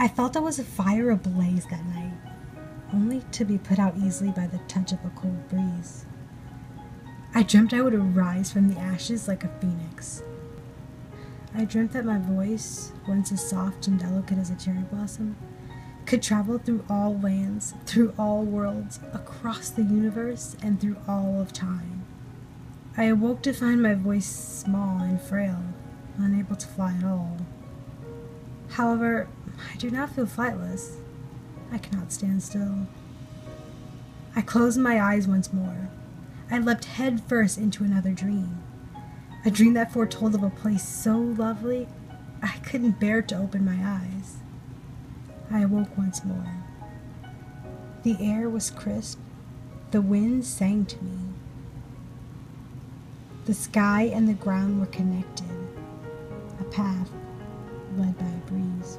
I felt I was a fire ablaze that night, only to be put out easily by the touch of a cold breeze. I dreamt I would arise from the ashes like a phoenix. I dreamt that my voice, once as soft and delicate as a cherry blossom, could travel through all lands, through all worlds, across the universe, and through all of time. I awoke to find my voice small and frail, unable to fly at all. However, I do not feel flightless. I cannot stand still. I closed my eyes once more. I leapt headfirst into another dream. A dream that foretold of a place so lovely I couldn't bear to open my eyes. I awoke once more. The air was crisp. The wind sang to me. The sky and the ground were connected. A path led by a breeze.